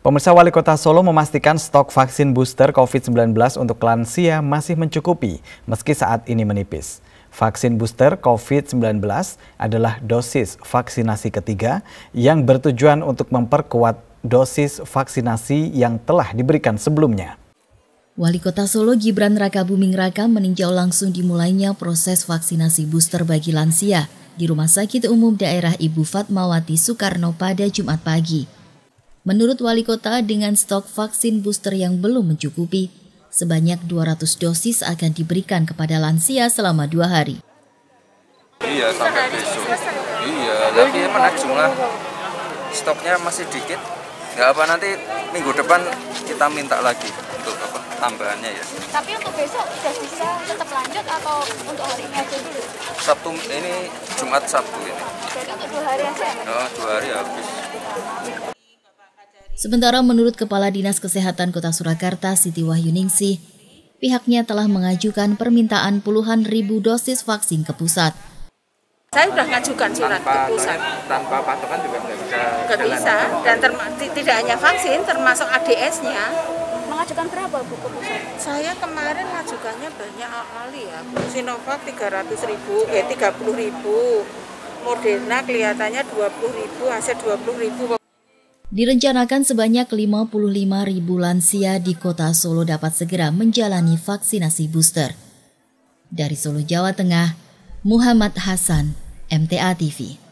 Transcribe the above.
Pemirsa Wali Kota Solo memastikan stok vaksin booster COVID-19 untuk lansia masih mencukupi meski saat ini menipis. Vaksin booster COVID-19 adalah dosis vaksinasi ketiga yang bertujuan untuk memperkuat dosis vaksinasi yang telah diberikan sebelumnya. Wali Kota Solo Gibran Raka Buming Raka meninjau langsung dimulainya proses vaksinasi booster bagi lansia di Rumah Sakit Umum Daerah Ibu Fatmawati Soekarno pada Jumat pagi. Menurut Wali Kota, dengan stok vaksin booster yang belum mencukupi, sebanyak 200 dosis akan diberikan kepada lansia selama dua hari. Iya, sampai besok. Iya, tapi mana jumlah stoknya masih dikit. Nggak apa nanti minggu depan kita minta lagi untuk apa tambahannya ya. Tapi untuk besok sudah bisa tetap lanjut atau untuk hari ini aja dulu? Sabtu ini Jumat Sabtu ini. Jadi untuk dua hari aja? Oh, dua hari habis. Sementara menurut Kepala Dinas Kesehatan Kota Surakarta Siti Wahyuningsih, pihaknya telah mengajukan permintaan puluhan ribu dosis vaksin ke pusat. Saya sudah ngajukan surat tanpa, ke pusat. Tanpa patokan juga nggak bisa. Nggak bisa, dan tidak hanya vaksin, termasuk ADS-nya. Mengajukan berapa Bu ke pusat? Saya kemarin ngajukannya banyak kali ya. Sinovac 300 ribu, eh 30 ribu. Moderna kelihatannya 20 ribu, hasil 20 ribu. Direncanakan sebanyak 55 ribu lansia di kota Solo dapat segera menjalani vaksinasi booster. Dari Solo, Jawa Tengah, Muhammad Hasan, MTA TV.